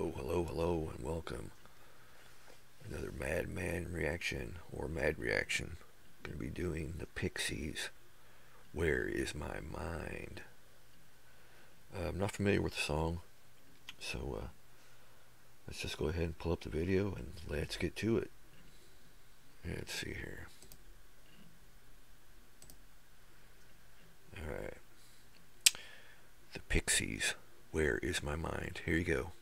Hello, hello, hello, and welcome. Another Madman reaction or Mad reaction. Going to be doing the Pixies. Where is my mind? Uh, I'm not familiar with the song, so uh, let's just go ahead and pull up the video and let's get to it. Let's see here. Alright. The Pixies. Where is my mind? Here you go.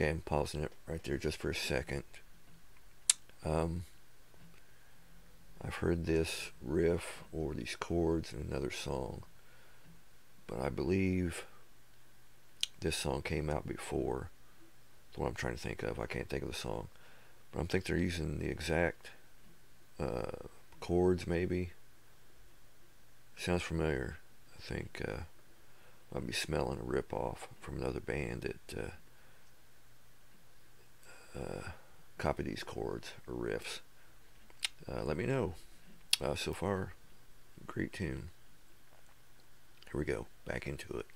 Okay, I'm pausing it right there just for a second. Um, I've heard this riff or these chords in another song, but I believe this song came out before. That's what I'm trying to think of. I can't think of the song, but I'm think they're using the exact uh, chords. Maybe sounds familiar. I think uh, I'll be smelling a rip off from another band that. Uh, uh, copy these chords or riffs. Uh, let me know. Uh, so far, great tune. Here we go, back into it.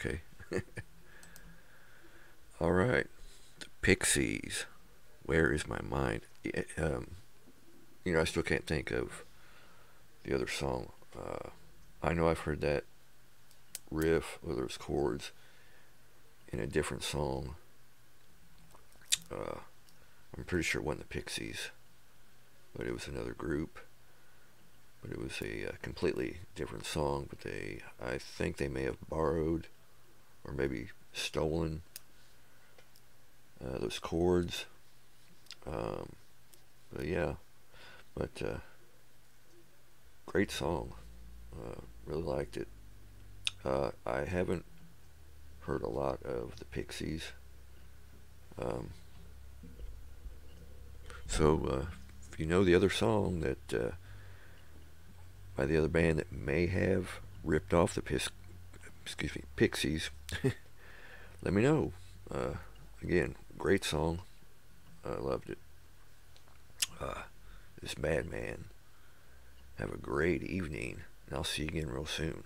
Okay. All right. The Pixies. Where is my mind? Yeah, um, you know, I still can't think of the other song. Uh, I know I've heard that riff or those chords in a different song. Uh, I'm pretty sure it wasn't the Pixies, but it was another group. But it was a, uh completely different song. But they, I think they may have borrowed or maybe stolen uh, those chords. Um, but yeah, but uh, great song. Uh, really liked it. Uh, I haven't heard a lot of the Pixies. Um, so uh, if you know the other song that uh, by the other band that may have ripped off the Pis- excuse me Pixies, let me know. Uh, again, great song. I loved it. Uh, this Madman. Have a great evening, and I'll see you again real soon.